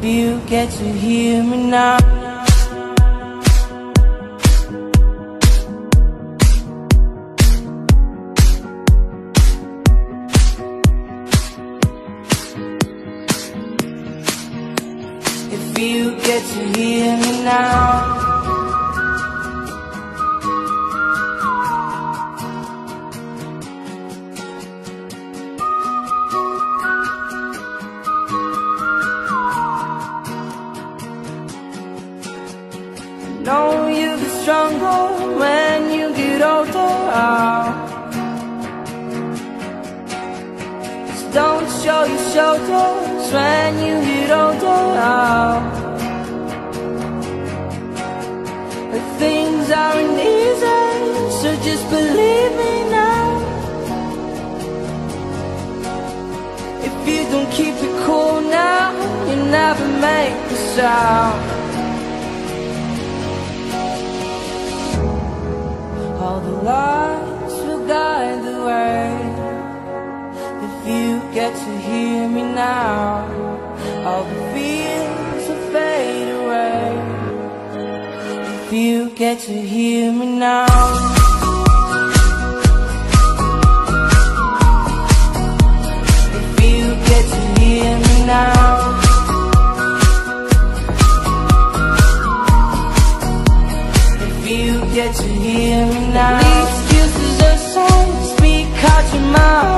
If you get to hear me now. If you get to hear me now show your shoulders when you get older. But things aren't easy, so just believe me now. If you don't keep it cool now, you never make a sound. All the lights will guide the way to hear me now. All the fears will fade away. If you get to hear me now. If you get to hear me now. If you get to hear me now. Leave excuses aside Speak out your mind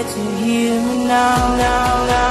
To hear me now, now, now